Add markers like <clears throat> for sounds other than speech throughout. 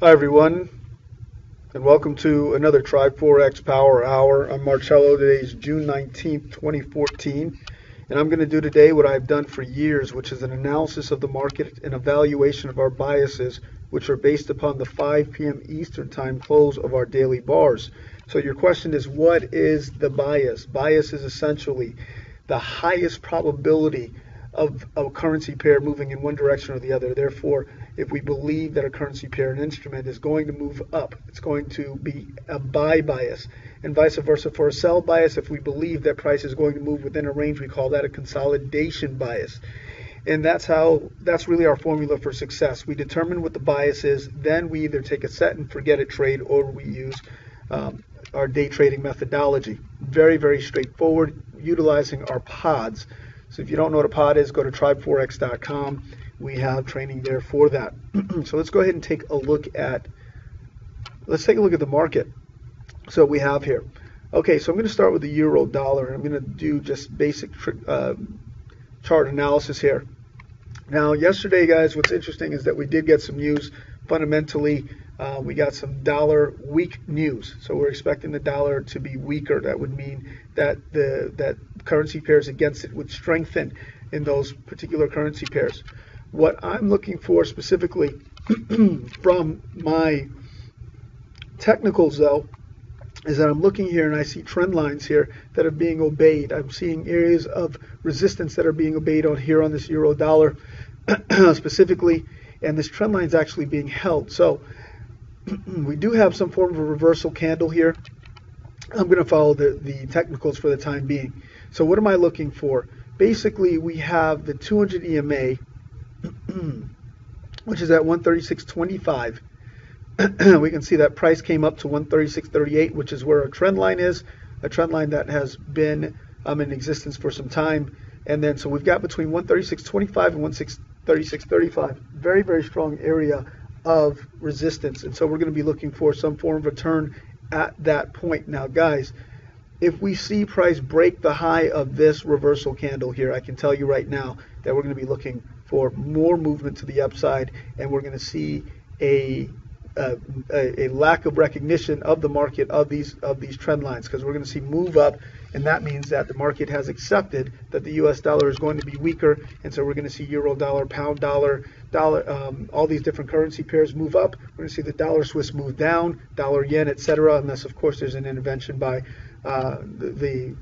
Hi everyone, and welcome to another Tribe Forex Power Hour. I'm Marcello. Today is June 19th, 2014, and I'm going to do today what I've done for years, which is an analysis of the market and evaluation of our biases, which are based upon the 5 p.m. Eastern Time close of our daily bars. So your question is, what is the bias? Bias is essentially the highest probability of a currency pair moving in one direction or the other. Therefore, if we believe that a currency pair, an instrument, is going to move up, it's going to be a buy bias. And vice versa for a sell bias, if we believe that price is going to move within a range, we call that a consolidation bias. And that's how that's really our formula for success. We determine what the bias is, then we either take a set and forget it trade or we use um, our day trading methodology. Very, very straightforward, utilizing our pods. So if you don't know what a pod is, go to tribeforex.com. We have training there for that. <clears throat> so let's go ahead and take a look at let's take a look at the market. So we have here. Okay, so I'm going to start with the euro dollar. And I'm going to do just basic uh, chart analysis here. Now, yesterday, guys, what's interesting is that we did get some news. Fundamentally, uh, we got some dollar weak news. So we're expecting the dollar to be weaker. That would mean that the that currency pairs against it would strengthen in those particular currency pairs. What I'm looking for specifically <clears throat> from my technicals, though, is that I'm looking here and I see trend lines here that are being obeyed. I'm seeing areas of resistance that are being obeyed on here on this euro dollar <clears throat> specifically, and this trend line is actually being held. So <clears throat> we do have some form of a reversal candle here. I'm going to follow the, the technicals for the time being. So what am I looking for? Basically, we have the 200 EMA, <clears throat> which is at 136.25. <clears throat> we can see that price came up to 136.38, which is where our trend line is, a trend line that has been um, in existence for some time. And then so we've got between 136.25 and 136.35, very, very strong area of resistance. And so we're going to be looking for some form of return at that point. Now, guys, if we see price break the high of this reversal candle here, I can tell you right now that we're going to be looking for more movement to the upside and we're going to see a a, a, lack of recognition of the market of these of these trend lines because we're going to see move up and that means that the market has accepted that the US dollar is going to be weaker and so we're going to see euro dollar pound dollar dollar um, all these different currency pairs move up. We're going to see the dollar Swiss move down dollar yen etc unless of course there's an intervention by uh, the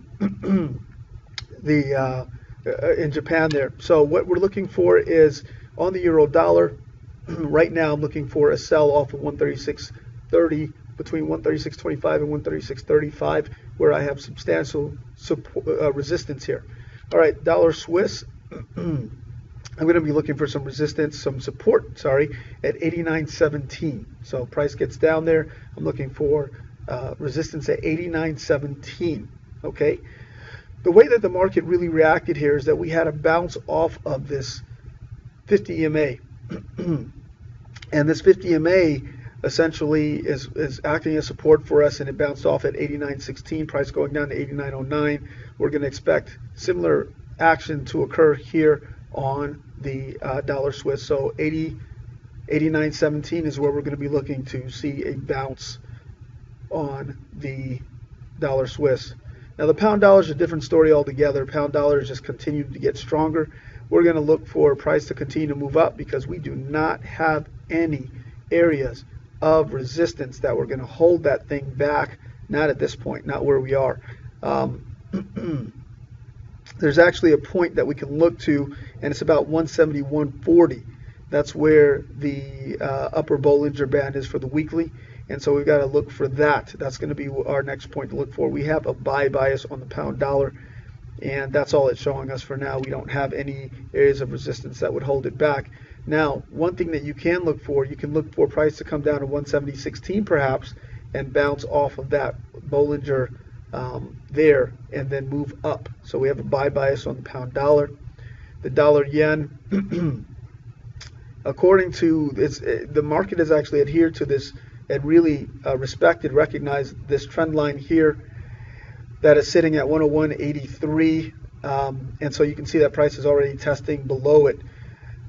the <clears throat> uh, uh, in Japan there so what we're looking for is on the euro dollar <clears throat> right now I'm looking for a sell off of 136.30 between 136.25 and 136.35 where I have substantial support, uh, resistance here. All right, dollar Swiss. <clears throat> I'm going to be looking for some resistance, some support, sorry, at 89.17. So price gets down there. I'm looking for uh, resistance at 89.17. Okay. The way that the market really reacted here is that we had a bounce off of this 50 EMA. <clears throat> and this 50 EMA essentially is, is acting as support for us and it bounced off at 89.16 price going down to 89.09 we're going to expect similar action to occur here on the uh, dollar Swiss. So 80 89.17 is where we're going to be looking to see a bounce on the dollar Swiss now the pound dollar is a different story altogether pound dollar has just continued to get stronger we're going to look for price to continue to move up because we do not have any areas of resistance that we're going to hold that thing back. Not at this point, not where we are. Um, <clears throat> there's actually a point that we can look to, and it's about 171.40. That's where the uh, upper Bollinger Band is for the weekly. And so we've got to look for that. That's going to be our next point to look for. We have a buy bias on the pound dollar and that's all it's showing us for now. We don't have any areas of resistance that would hold it back. Now, one thing that you can look for, you can look for price to come down to 170.16 perhaps and bounce off of that Bollinger um, there and then move up. So we have a buy bias on the pound dollar. The dollar yen, <clears throat> according to it's, the market has actually adhered to this and really uh, respected, recognize this trend line here that is sitting at 101.83 um, and so you can see that price is already testing below it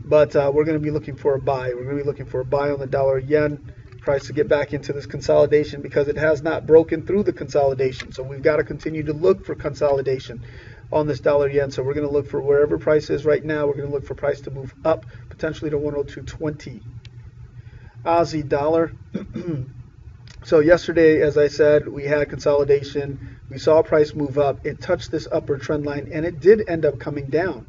but uh, we're going to be looking for a buy we're going to be looking for a buy on the dollar yen price to get back into this consolidation because it has not broken through the consolidation. So we've got to continue to look for consolidation on this dollar yen. So we're going to look for wherever price is right now. We're going to look for price to move up potentially to 102.20. Aussie dollar. <clears throat> so yesterday, as I said, we had consolidation. We saw price move up. It touched this upper trend line and it did end up coming down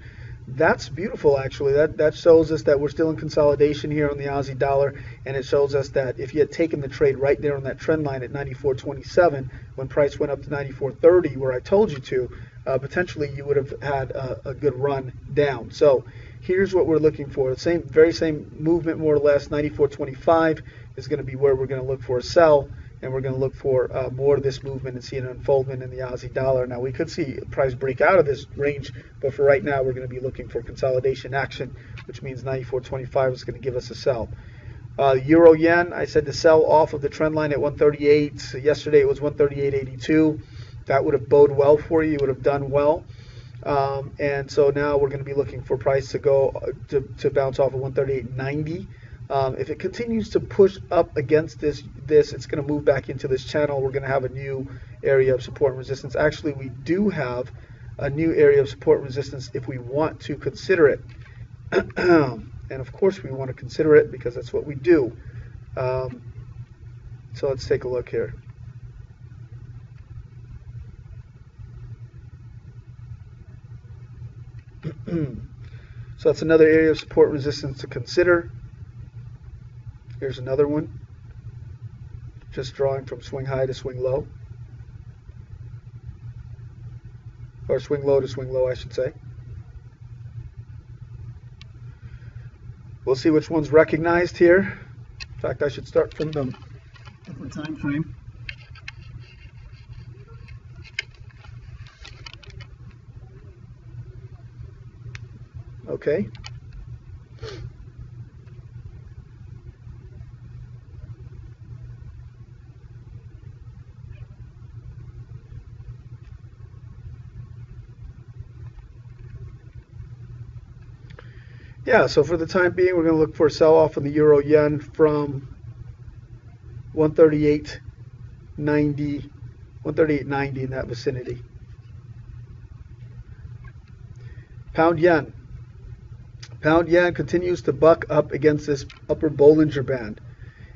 that's beautiful actually that that shows us that we're still in consolidation here on the Aussie dollar and it shows us that if you had taken the trade right there on that trend line at 94.27 when price went up to 94.30 where I told you to uh, potentially you would have had a, a, good run down so here's what we're looking for the same very same movement more or less 94.25 is going to be where we're going to look for a sell and we're going to look for uh, more of this movement and see an unfoldment in the Aussie dollar. Now we could see price break out of this range, but for right now we're going to be looking for consolidation action, which means 94.25 is going to give us a sell. Uh, Euro yen, I said to sell off of the trend line at 138. So yesterday it was 138.82. That would have bode well for you. You would have done well. Um, and so now we're going to be looking for price to go uh, to, to bounce off of 138.90. Um, if it continues to push up against this, this it's going to move back into this channel. We're going to have a new area of support and resistance. Actually, we do have a new area of support and resistance if we want to consider it. <clears throat> and of course, we want to consider it because that's what we do. Um, so let's take a look here. <clears throat> so that's another area of support resistance to consider. Here's another one. Just drawing from swing high to swing low. Or swing low to swing low, I should say. We'll see which one's recognized here. In fact, I should start from the different time frame. Okay. Yeah, so for the time being, we're going to look for a sell-off in the euro yen from 138.90, 138.90 in that vicinity. Pound yen. Pound yen continues to buck up against this upper Bollinger Band.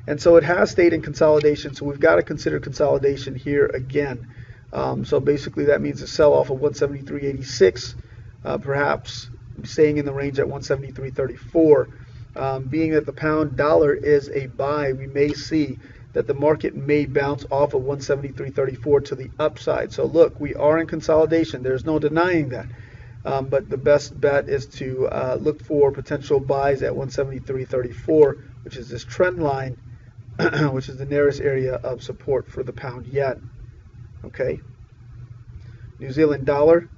And so it has stayed in consolidation. So we've got to consider consolidation here again. Um, so basically that means a sell off of 173.86, uh, perhaps staying in the range at 173.34. Um, being that the pound dollar is a buy, we may see that the market may bounce off of 173.34 to the upside. So look, we are in consolidation. There's no denying that. Um, but the best bet is to uh, look for potential buys at 173.34, which is this trend line, <clears throat> which is the nearest area of support for the pound yen. Okay. New Zealand dollar,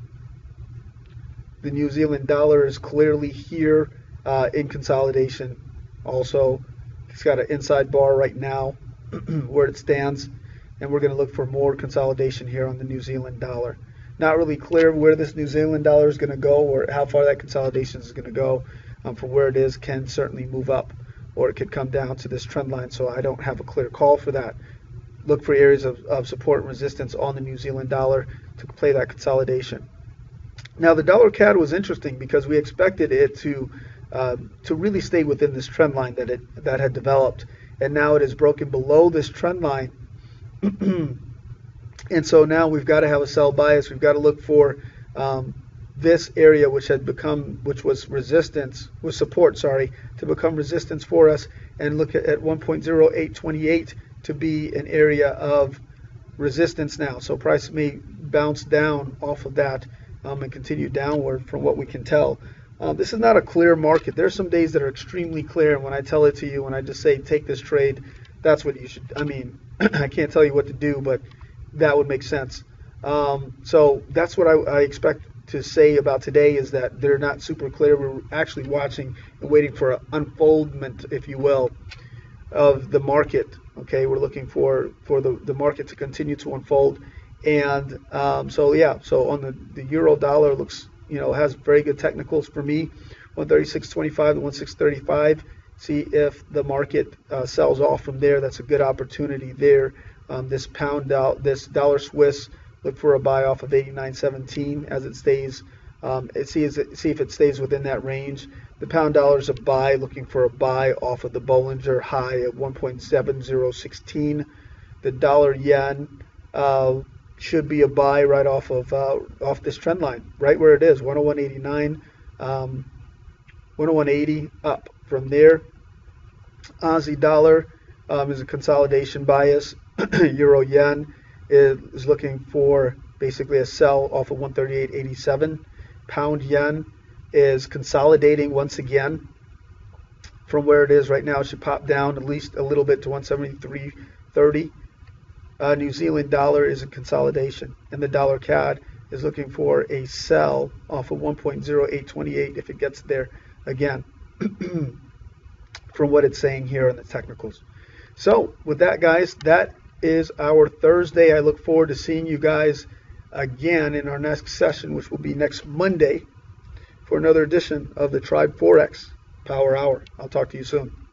the New Zealand dollar is clearly here uh, in consolidation. Also, it's got an inside bar right now <clears throat> where it stands, and we're going to look for more consolidation here on the New Zealand dollar. Not really clear where this New Zealand dollar is going to go or how far that consolidation is going to go. Um, from where it is can certainly move up or it could come down to this trend line. So I don't have a clear call for that. Look for areas of, of support and resistance on the New Zealand dollar to play that consolidation. Now the dollar CAD was interesting because we expected it to uh, to really stay within this trend line that it that had developed, and now it is broken below this trend line. <clears throat> and so now we've got to have a sell bias. We've got to look for um, this area which had become which was resistance was support sorry to become resistance for us and look at, at 1.0828 to be an area of resistance now so price may bounce down off of that um, and continue downward from what we can tell. Uh, this is not a clear market. There are some days that are extremely clear, and when I tell it to you, when I just say take this trade, that's what you should. I mean, <clears throat> I can't tell you what to do, but that would make sense. Um, so that's what I, I, expect to say about today is that they're not super clear. We're actually watching and waiting for an unfoldment, if you will, of the market. Okay, we're looking for for the, the market to continue to unfold and um, so yeah, so on the, the euro dollar looks, you know, has very good technicals for me, 136.25 to 136.35 see if the market uh, sells off from there. That's a good opportunity there. Um, this pound out, this dollar Swiss, look for a buy off of 89.17 as it stays. Um, it sees it, see if it stays within that range. The pound dollar is a buy, looking for a buy off of the Bollinger high at 1.7016. The dollar yen uh, should be a buy right off of uh, off this trend line, right where it is, 101.89, um, 101.80 up from there. Aussie dollar um, is a consolidation bias. <clears throat> Euro yen is, looking for basically a sell off of 138.87. Pound yen is consolidating once again from where it is right now. It should pop down at least a little bit to 173.30. Uh, New Zealand dollar is a consolidation, and the dollar CAD is looking for a sell off of 1.0828 if it gets there again, <clears throat> from what it's saying here in the technicals. So, with that, guys, that is our Thursday. I look forward to seeing you guys again in our next session, which will be next Monday, for another edition of the Tribe Forex Power Hour. I'll talk to you soon.